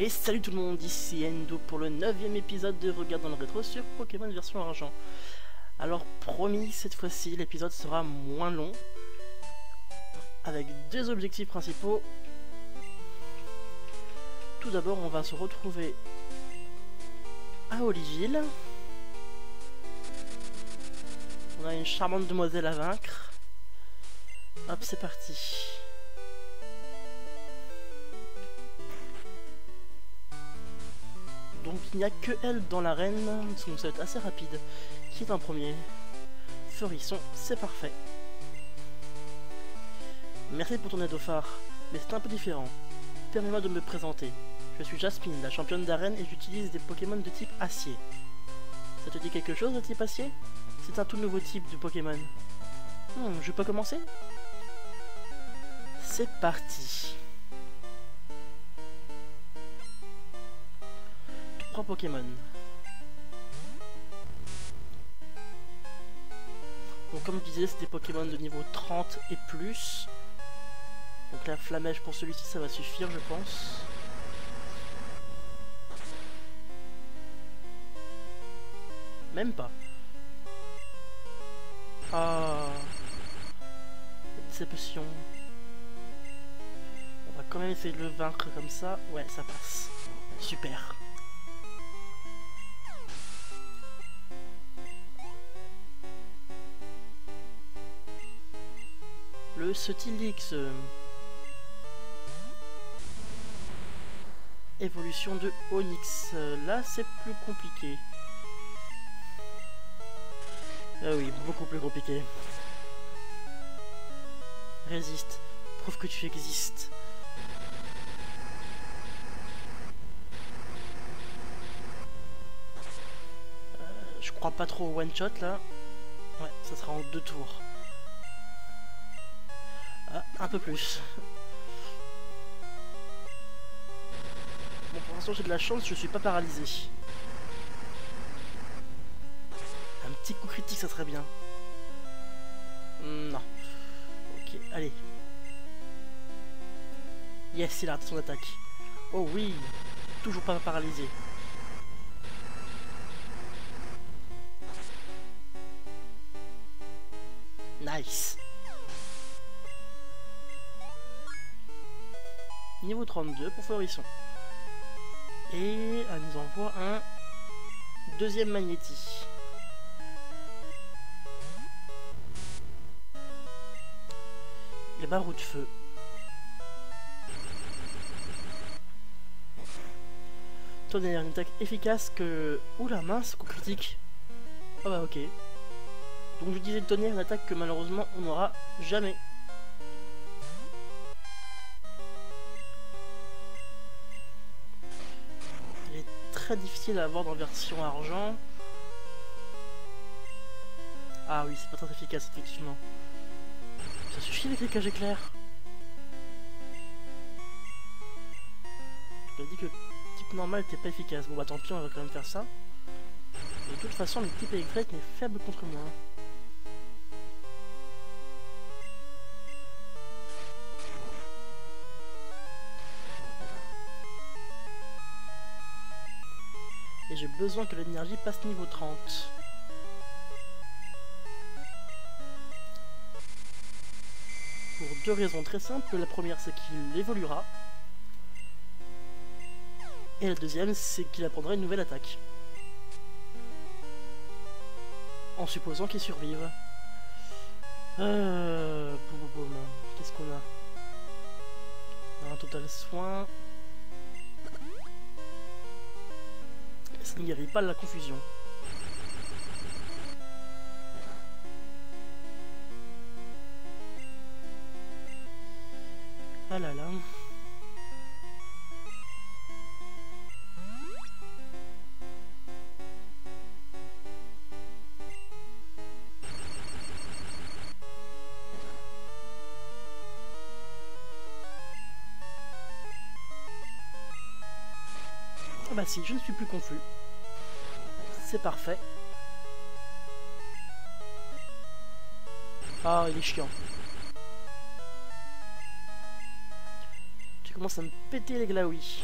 Et salut tout le monde, ici Endo pour le 9 épisode de Regard dans le rétro sur Pokémon version argent. Alors promis, cette fois-ci l'épisode sera moins long, avec deux objectifs principaux. Tout d'abord on va se retrouver à Oliville. On a une charmante demoiselle à vaincre. Hop, c'est parti. Donc il n'y a que elle dans l'arène, ça va être assez rapide. Qui est en premier? Ferisson, c'est parfait. Merci pour ton aide au phare, mais c'est un peu différent. Permets-moi de me présenter. Je suis Jasmine, la championne d'arène, et j'utilise des Pokémon de type acier. Ça te dit quelque chose de type acier? C'est un tout nouveau type de Pokémon. Hmm, je peux commencer? C'est parti Pokémon. Donc comme je disais, des Pokémon de niveau 30 et plus. Donc la flamèche pour celui-ci, ça va suffire, je pense. Même pas. Ah. Déception. On va quand même essayer de le vaincre comme ça. Ouais, ça passe. Super. Le Sutilix. Évolution de Onyx. Là, c'est plus compliqué. Ah oui, beaucoup plus compliqué. Résiste. Prouve que tu existes. Euh, je crois pas trop au one shot là. Ouais, ça sera en deux tours. Un peu plus. Bon, pour l'instant j'ai de la chance, je suis pas paralysé. Un petit coup critique, ça serait bien. Non. Ok, allez. Yes, il a raté son attaque. Oh oui, toujours pas paralysé. Nice. 32 pour Florisson. Et elle nous envoie un deuxième Magnéti. Les barreaux de feu. Tonnerre, une attaque efficace que... Oula mince, coup critique. Ah bah ok. Donc je disais le tonnerre, une attaque que malheureusement on n'aura jamais. Difficile à avoir dans version argent. Ah oui, c'est pas très efficace, effectivement. Ça suffit les cages éclairs. Je dit que le type normal était pas efficace. Bon bah tant pis, on va quand même faire ça. de toute façon, le type électrique est faible contre moi. J'ai besoin que l'énergie passe niveau 30. Pour deux raisons très simples. La première, c'est qu'il évoluera. Et la deuxième, c'est qu'il apprendra une nouvelle attaque. En supposant qu'il survive. Euh... Qu'est-ce qu'on a? Un total soin. Ne guérit pas la confusion. Ah là là. Je ne suis plus confus. C'est parfait. Ah, il est chiant. Tu commences à me péter les glaouis.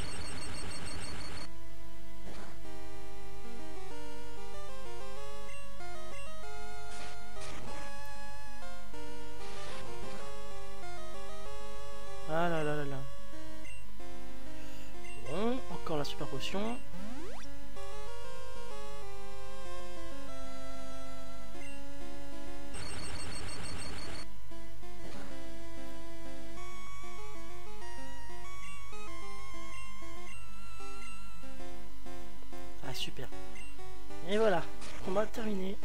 Super. Et voilà, combat terminé.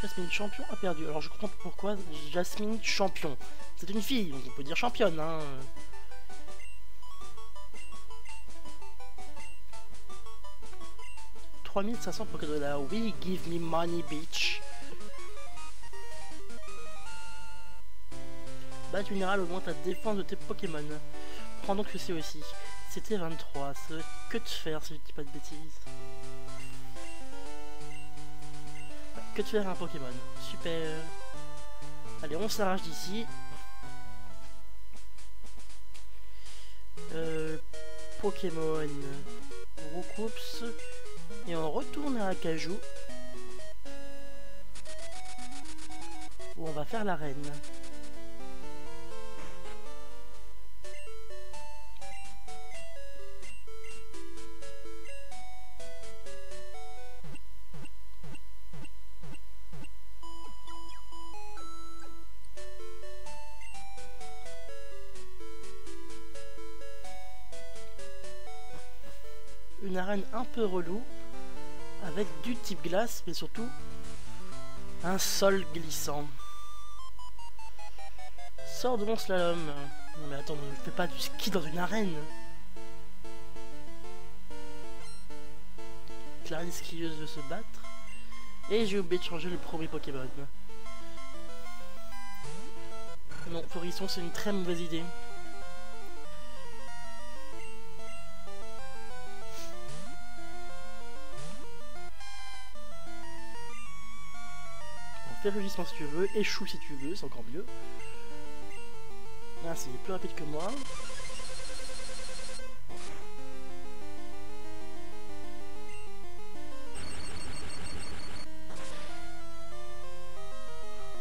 Jasmine champion a perdu. Alors je comprends pourquoi Jasmine champion? C'est une fille, donc on peut dire championne. Hein. 3500 Pokédollars. Oui, give me money, bitch. Base minérale augmente la défense de tes Pokémon. Prends donc ceci aussi. C'était 23. Ça que de faire si je dis pas de bêtises. que de faire un Pokémon. Super. Allez, on s'arrache d'ici. Euh, Pokémon. Roucoups. Et on retourne à Acajou. Où on va faire l'arène. Une arène un peu relou avec du type glace, mais surtout un sol glissant. Sors de mon slalom. Non mais attends, ne fais pas du ski dans une arène. Clarisse skieuse de se battre. Et j'ai oublié de changer le premier Pokémon. Non, Forisson, c'est une très mauvaise idée. Rugissement si tu veux, échoue si tu veux, c'est encore mieux. Là, c'est plus rapide que moi.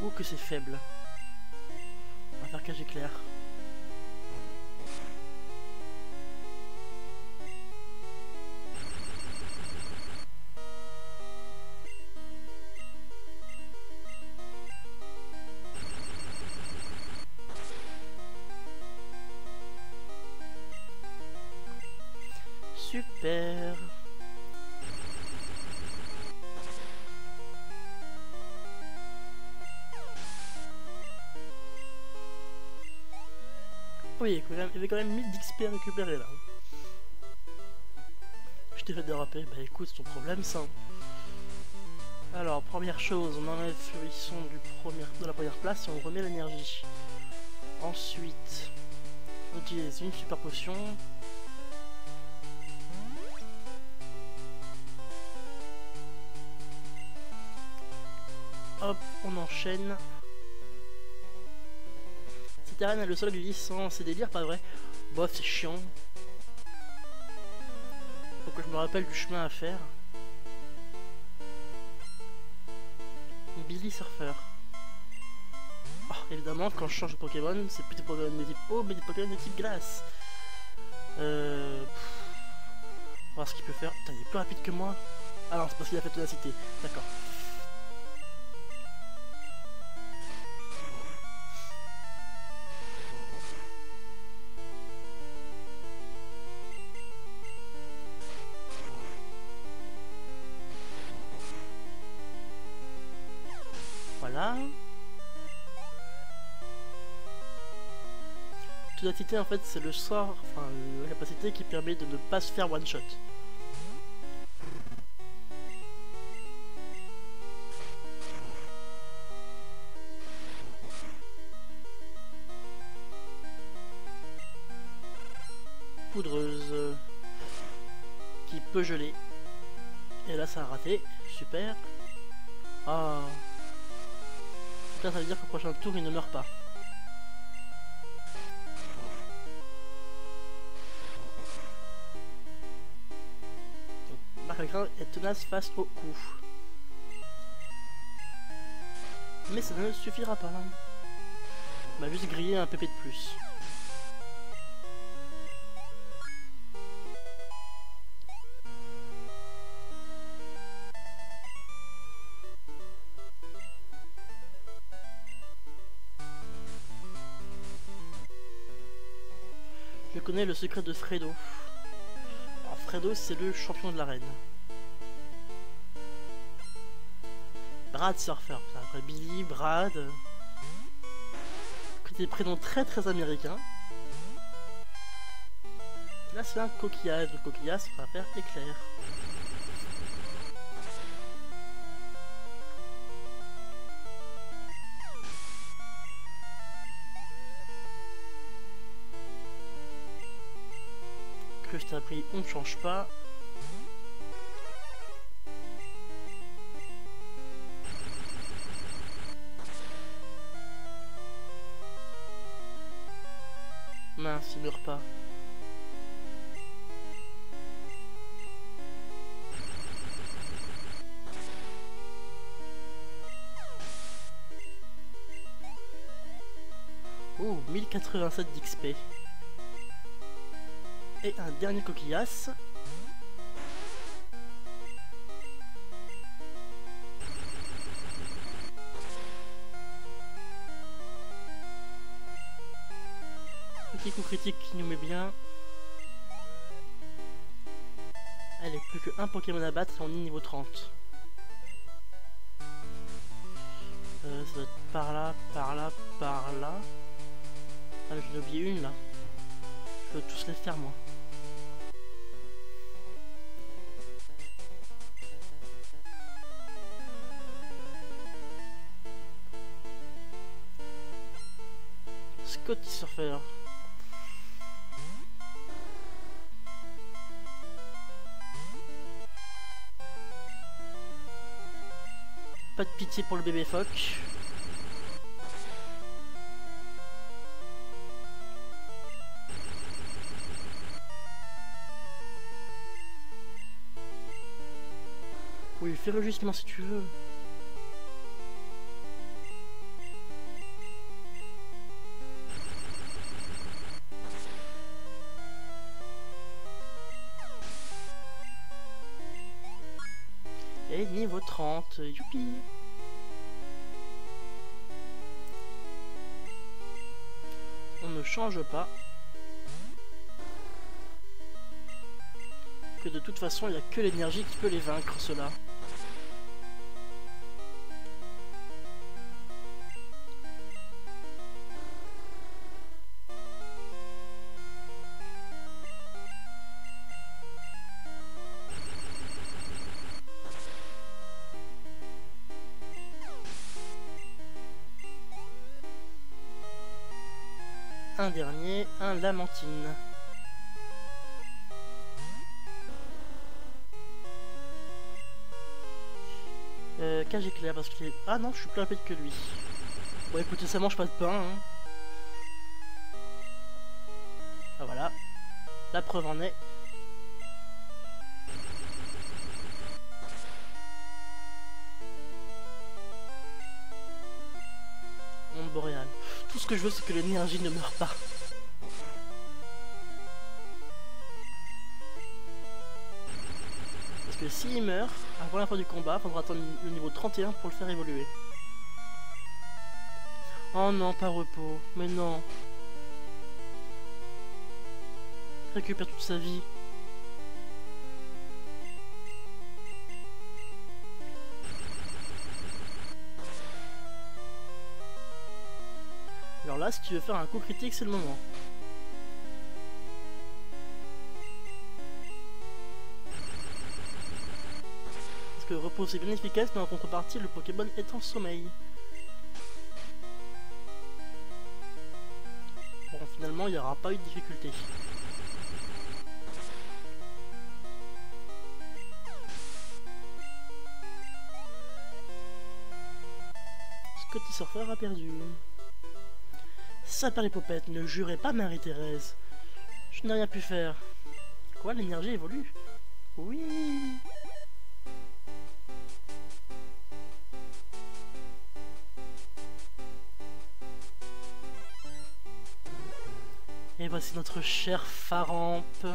Ou que c'est faible. On va faire cage éclair. Il y avait quand même 1000 d'XP à récupérer là. Je t'ai fait déraper, bah écoute, ton problème ça. Alors, première chose, on enlève Furisson du premier, de la première place et on remet l'énergie. Ensuite, on utilise une super potion, Hop, on enchaîne. Le sol glissant, c'est délire, pas vrai Bof, c'est chiant. Faut que je me rappelle du chemin à faire. Billy Surfer. Oh, évidemment, quand je change de Pokémon, c'est plus des Pokémon de type eau, mais des Pokémon de type glace. Euh... Voir ce qu'il peut faire. Putain, il est plus rapide que moi. Ah non, c'est parce qu'il a fait la cité. D'accord. En fait c'est le sort, enfin la capacité qui permet de ne pas se faire one shot. Poudreuse euh, qui peut geler. Et là ça a raté, super. Ah. ça veut dire qu'au prochain tour il ne meurt pas. est tenace face au coup. Mais ça ne suffira pas. On va juste griller un pépé de plus. Je connais le secret de Fredo. Alors Fredo, c'est le champion de l'arène. Brad Surfer, après Billy, Brad. Des prénoms très très américains. Là c'est un coquillage, le coquillage va faire éclair. Que je t'ai appris, on ne change pas. Il meurt pas. Oh, 1087 d'XP. Et un dernier coquillasse. Critique qui nous met bien. Allez, plus qu'un Pokémon à battre et on est niveau 30. Euh, ça doit être par là, par là, par là. Ah, j'en ai oublié une là. Je veux tous les faire moi. Scotty Surfer. Pas de pitié pour le bébé phoque. Oui, fais-le justement si tu veux. 30, youpi On ne change pas. Que de toute façon, il n'y a que l'énergie qui peut les vaincre, ceux-là. Un dernier, un Lamentine. Euh, cage éclair parce qu'il est... Ah non, je suis plus rapide que lui. Bon écoutez, ça mange pas de pain. Hein. Ah voilà. La preuve en est. ce que je veux, c'est que l'énergie ne meure pas. Parce que s'il meurt, avant la fin du combat, il faudra attendre le niveau 31 pour le faire évoluer. Oh non, pas repos. Mais non. Récupère toute sa vie. Si tu veux faire un coup critique, c'est le moment. Parce que repos c'est bien efficace, mais en contrepartie, le Pokémon est en sommeil. Bon, finalement, il n'y aura pas eu de difficulté. Scotty Surfer a perdu. Ça les popettes, ne jurez pas Marie-Thérèse. Je n'ai rien pu faire. Quoi, l'énergie évolue? Oui Et voici notre cher Farampe.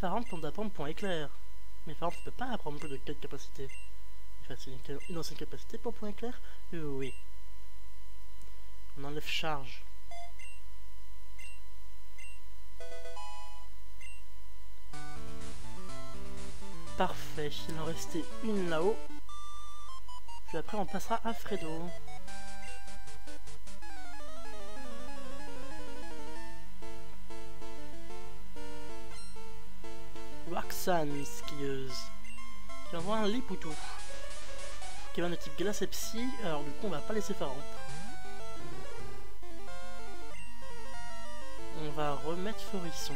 Farampe, on apprendre point éclair. Mais Farampe ne peut pas apprendre plus de 4 capacités. C'est une, ancienne capacité pour point éclair Oui. On enlève charge. Parfait, il en restait une là-haut. Puis après on passera à Fredo. Roxanne, skieuse. Qui envoie un Lipoutou. Qui va de type glace psy, alors du coup on va pas laisser Pharaon. On va remettre Forisson.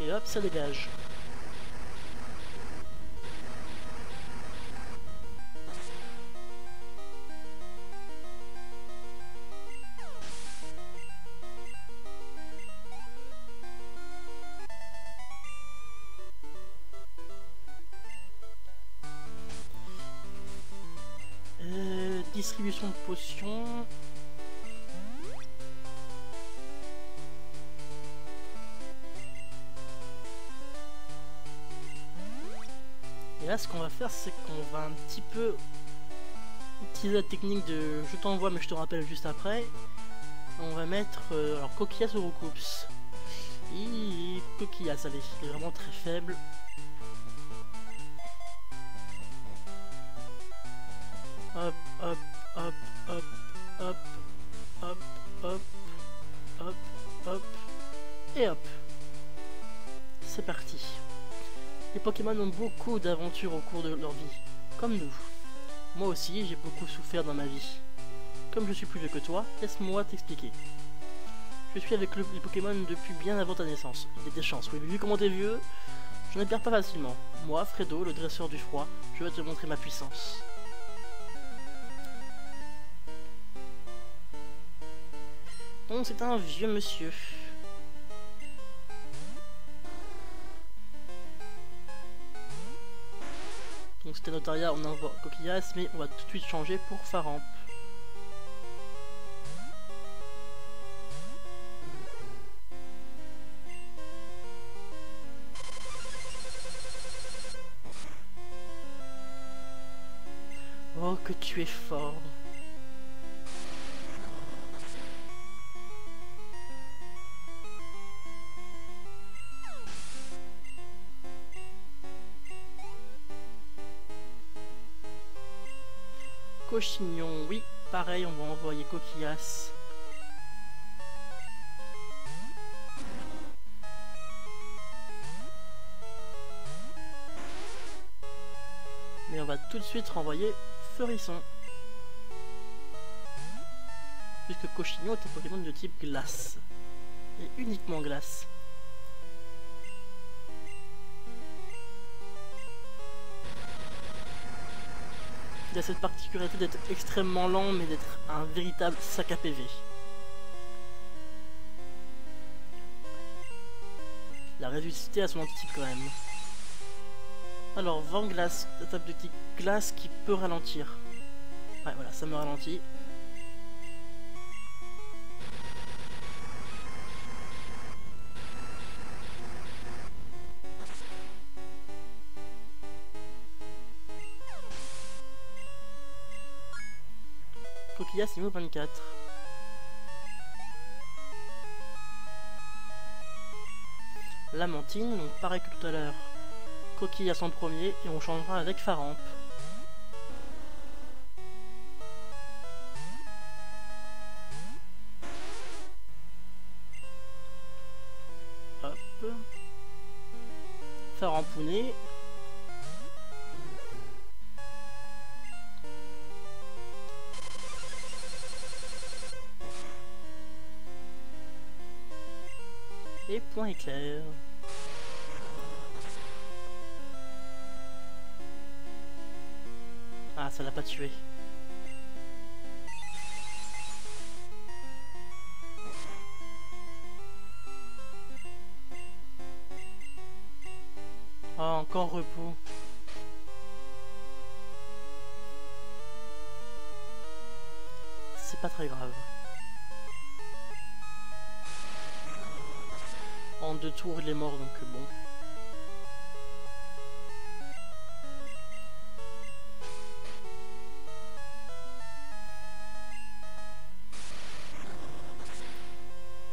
Et hop, ça dégage. Distribution de potions. Et là, ce qu'on va faire, c'est qu'on va un petit peu utiliser la technique de je t'envoie, mais je te rappelle juste après. On va mettre euh, alors Coquillas ou Roucoups? Hi, Coquillas, allez, il est vraiment très faible. D'aventures au cours de leur vie, comme nous. Moi aussi, j'ai beaucoup souffert dans ma vie. Comme je suis plus vieux que toi, laisse-moi t'expliquer. Je suis avec le- les Pokémon depuis bien avant ta naissance. Il y a des chances, oui, vu comment t'es vieux, je ne perds pas facilement. Moi, Fredo, le dresseur du froid, je vais te montrer ma puissance. Non, c'est un vieux monsieur. Donc c'était Notaria, on envoie Coquillas, mais on va tout de suite changer pour Faramp. Oh, que tu es fort. Cochignon, oui, pareil, on va envoyer Coquillas. Mais on va tout de suite renvoyer Feurisson. Puisque Cochignon est un Pokémon de type glace. Et uniquement glace. Il a cette particularité d'être extrêmement lent, mais d'être un véritable sac à PV. La résisté à son antitype quand même. Alors, vent glace, attaque de type glace qui peut ralentir. Ouais, voilà, ça me ralentit. Coquillas niveau 24. Lamantine, donc pareil que tout à l'heure. Coquillas en premier et on changera avec Faramp. Hop. Farampounet. Ah, ça l'a pas tué. Ah, encore repos. C'est pas très grave. Deux tours, il est mort, donc bon.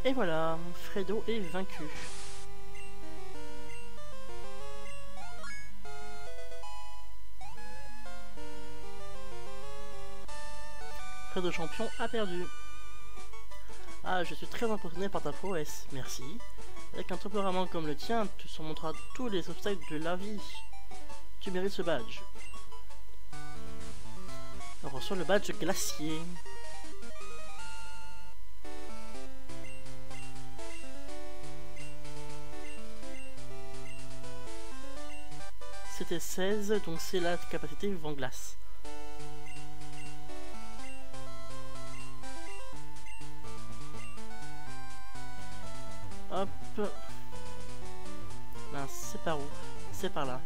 Et voilà, Fredo est vaincu. Fredo champion a perdu. Ah, je suis très impressionné par ta prouesse, merci. Avec un tempérament comme le tien, tu surmonteras tous les obstacles de la vie. Tu mérites ce badge. On reçoit le badge glacier. C'était 16, donc c'est la capacité vent glace. Hop. Mince, c'est par où? C'est par là.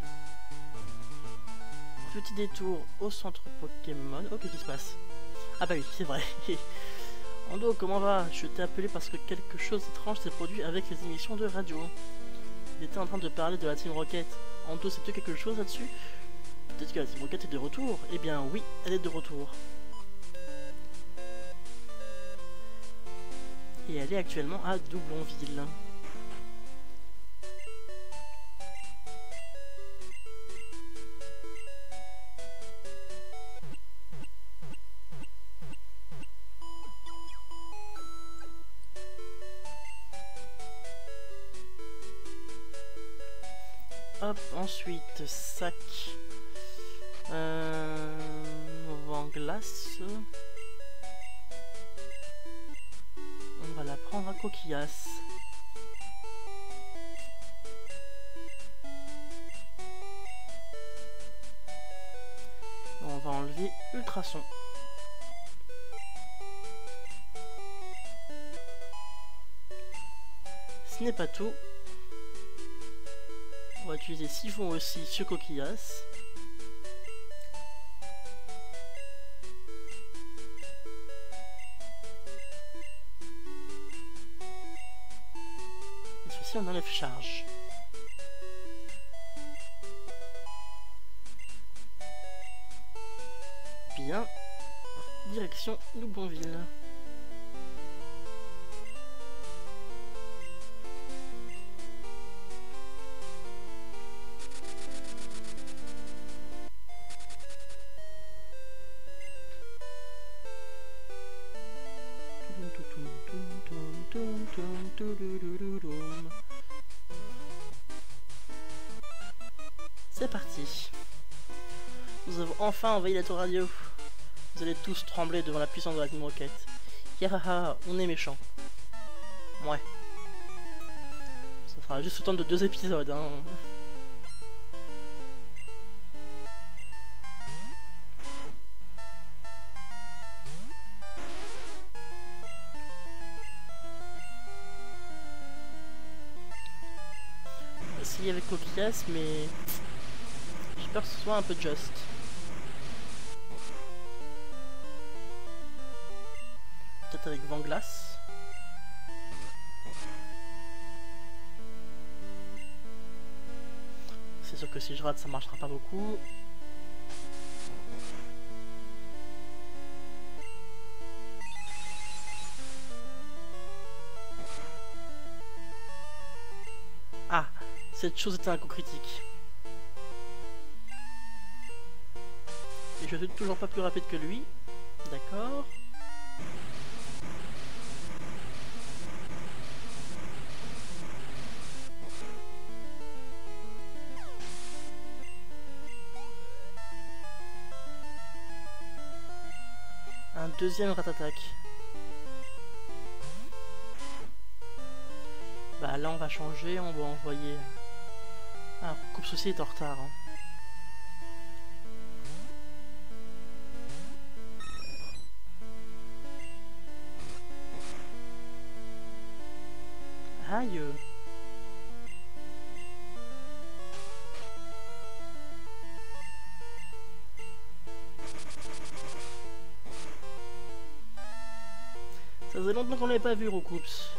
Petit détour au centre Pokémon. Oh, qu'est-ce qui se passe Ah bah oui, c'est vrai. Ando, comment va? Je t'ai appelé parce que quelque chose d'étrange s'est produit avec les émissions de radio. Il était en train de parler de la Team Rocket. Ando, sais-tu quelque chose là-dessus? Peut-être que la Team Rocket est de retour Eh bien oui, elle est de retour. Et elle est actuellement à Doublonville. Hop, ensuite, sac. Euh, vent glace. Va la prendre à coquillasse. On va enlever ultrason. Ce n'est pas tout. On va utiliser siphon aussi sur coquillasse. Bien. Direction Loubonville. Enfin envahi la tour radio. Vous allez tous trembler devant la puissance de la Team Rocket. Yahaha, on est méchant. Ouais. Ça fera juste autant de deux épisodes. Hein. Va essayer avec coquillasse, mais peur que ce soit un peu juste. Avec vent. C'est sûr que si je rate, ça marchera pas beaucoup. Ah, cette chose était un coup critique. Et je suis toujours pas plus rapide que lui. D'accord. Deuxième rat-attaque. Bah là on va changer, on va envoyer... Ah, Coupe Souci est en retard. hein. Aïe qu'on l'avait pas vu, Roucoups.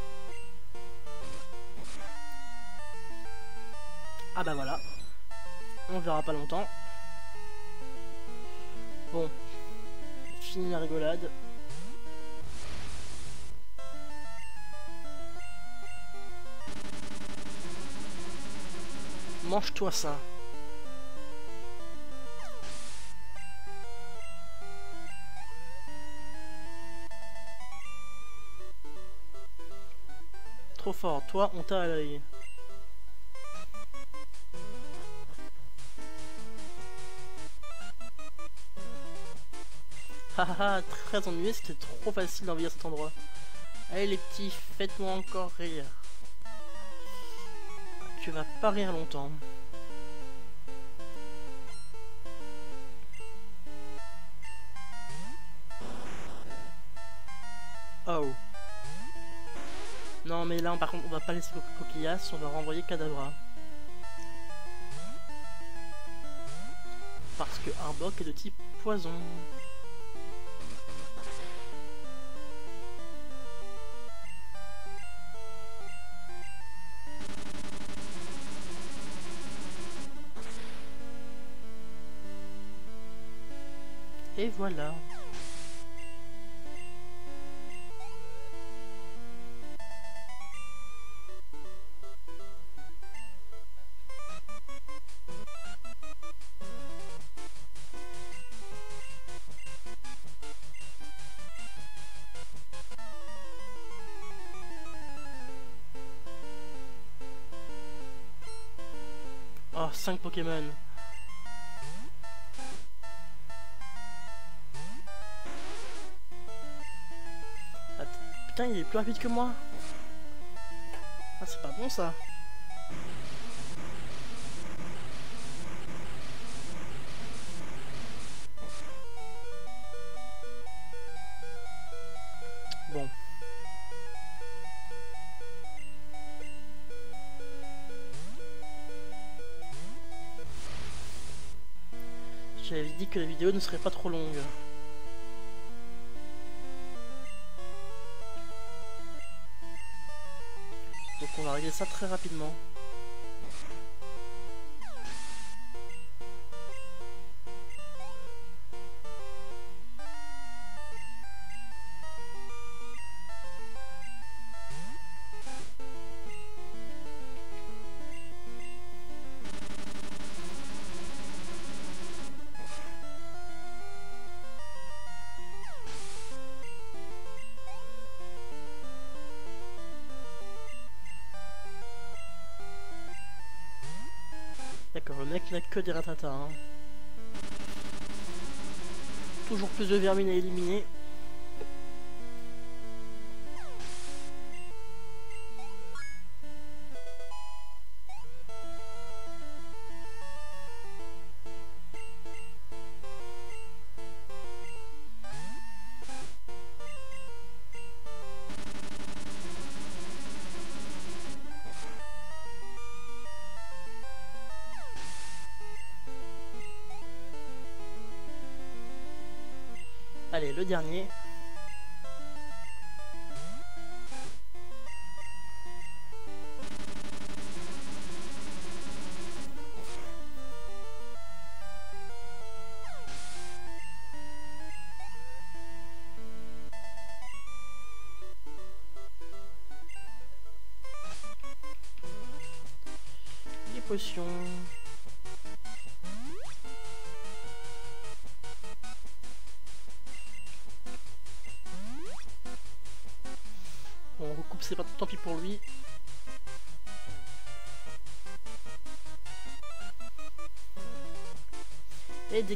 Ah bah voilà. On verra pas longtemps. Bon. Fini la rigolade. Mange-toi ça. Trop fort, toi on t'a à l'œil. Haha, très ennuyé, c'était trop facile d'envahir cet endroit. Allez les petits, faites-moi encore rire. Tu vas pas rire longtemps. Non mais là par contre on va pas laisser Coquillas, on va renvoyer Cadavra. Parce que Arbok est de type poison. Et voilà. 5 Pokémon. Putain, il est plus rapide que moi. Ah, c'est pas bon ça. J'avais dit que la vidéo ne serait pas trop longue. Donc on va régler ça très rapidement. Que des ratatas. Hein. Toujours plus de vermines à éliminer. Allez, le dernier. Potions.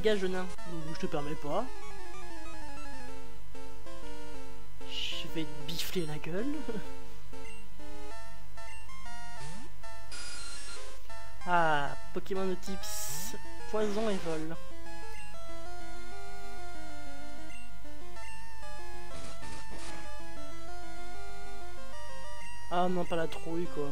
Dégage nain. Je te permets pas. Je vais te bifler la gueule. ah, Pokémon de type poison et vol. Ah non, pas la trouille quoi.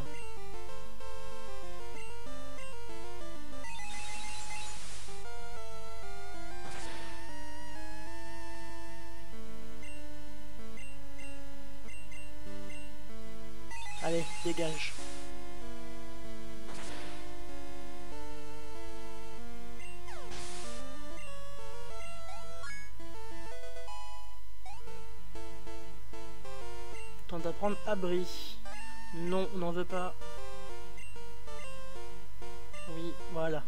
Non, on n'en veut pas. Oui, voilà.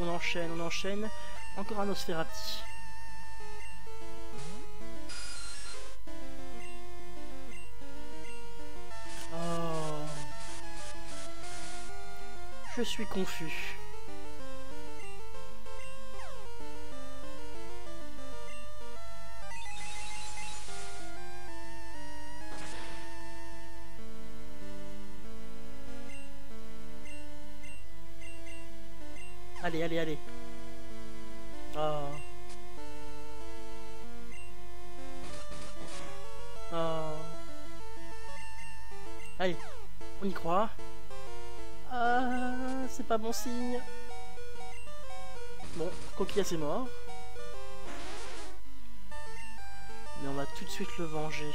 On enchaîne, on enchaîne. Encore un Osferati. Oh. Je suis confus. Allez, allez, allez. Ah. Ah. Allez, on y croit. Ah, c'est pas bon signe. Bon, Coquilla c'est mort. Mais on va tout de suite le venger.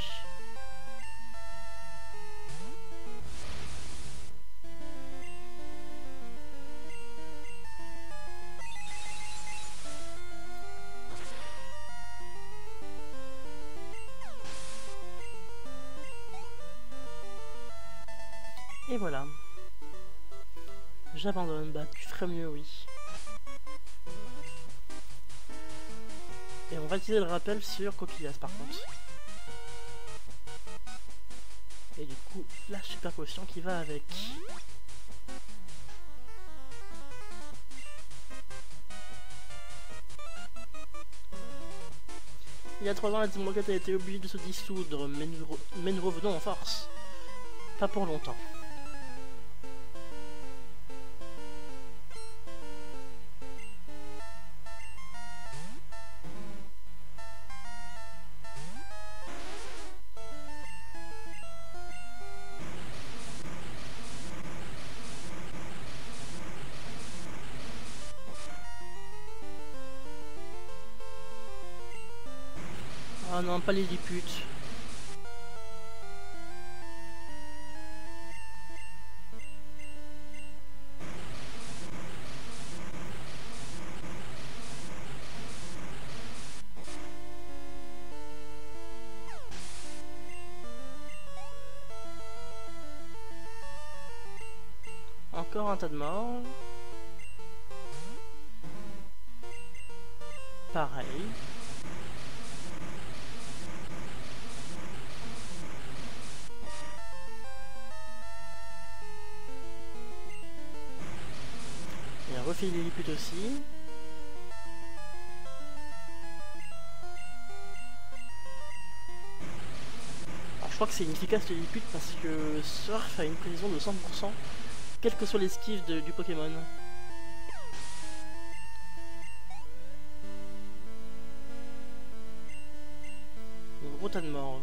Bah tu ferais mieux, oui. Et on va utiliser le rappel sur Coquillas par contre. Et du coup, la super potion qui va avec. Il y a trois ans, la Team a été obligée de se dissoudre, mais nous, mais nous revenons en force. Pas pour longtemps. Non, pas les liputes. Encore un tas de morts. Refait les liputes aussi. Alors je crois que c'est inefficace les liputes parce que Surf a une précision de 100%, quel que soit l'esquive du Pokémon. Gros tas de morts.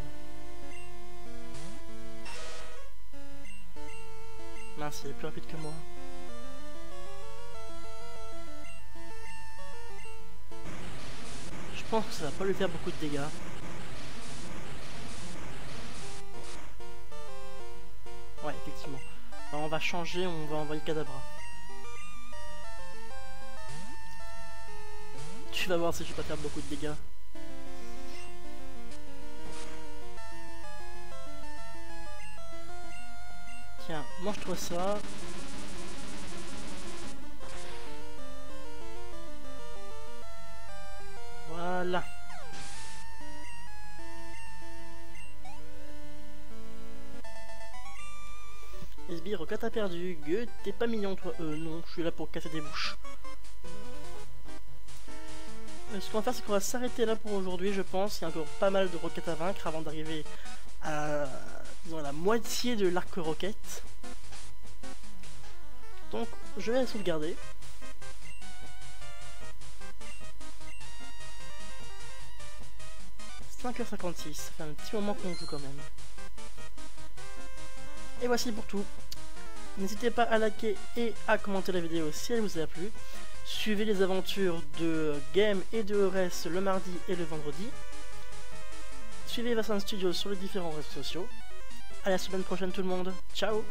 Mince, il est plus rapide que moi. Pense que ça va pas lui faire beaucoup de dégâts. Ouais, effectivement. Alors, on va changer, on va envoyer Kadabra. Tu vas voir si je vais pas faire beaucoup de dégâts. Tiens, mange-toi ça. Quand t'as perdu, gueux, t'es pas mignon toi. Euh, non, je suis là pour casser des bouches. Euh, ce qu'on va faire, c'est qu'on va s'arrêter là pour aujourd'hui, je pense. Il y a encore pas mal de roquettes à vaincre avant d'arriver à disons, la moitié de l'arc roquette. Donc, je vais la sauvegarder. – 5h56, ça fait un petit moment qu'on joue quand même. Et voici pour tout. N'hésitez pas à liker et à commenter la vidéo si elle vous a plu. Suivez les aventures de Game et de EURES le mardi et le vendredi. Suivez Vassan Studios sur les différents réseaux sociaux. à la semaine prochaine tout le monde. Ciao